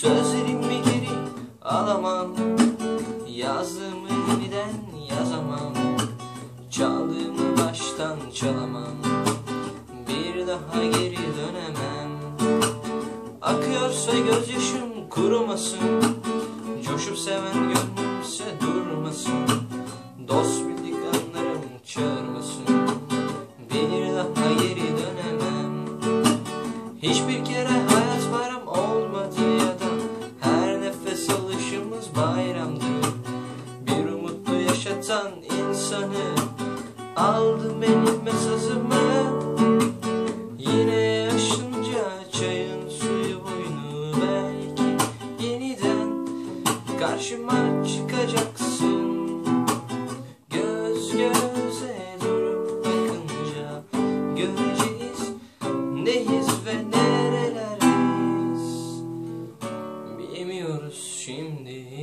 Sözlerimi geri alamam. Yazdığımı yeniden yazamam. Çaldığımı baştan çalamam. Bir daha geri dönemem. Akıyorsa gözyaşım kurumasın. Coşup seven gönlümse durmasın yaşatan insanı Aldım elime sazımı Yine yaşınca çayın suyu boynu Belki yeniden karşıma çıkacaksın. Göz göze durup bakınca Göreceğiz neyiz ve nereleriz. Bilmiyoruz şimdi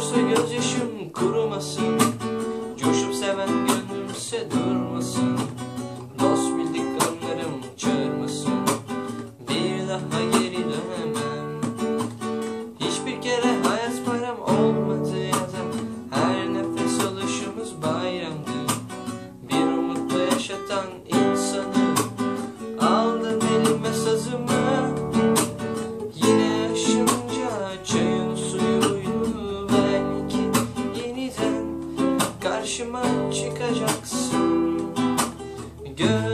Akıyorsa gözyaşım kurumasın Coşup seven gönlümse durmasın karşıma çıkacaksın. Göz